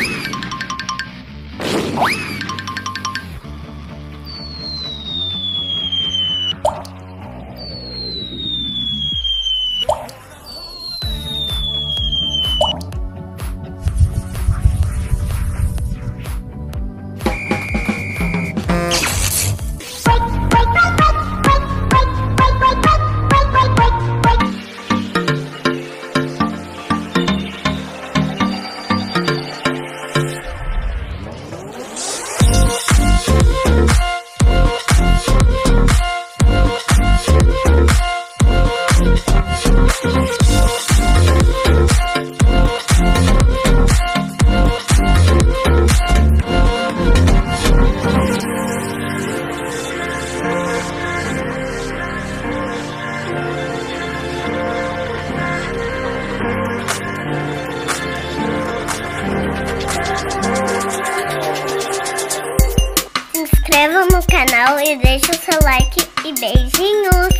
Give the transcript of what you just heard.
you. Inscreva no canal e deixe o seu like e beijinho!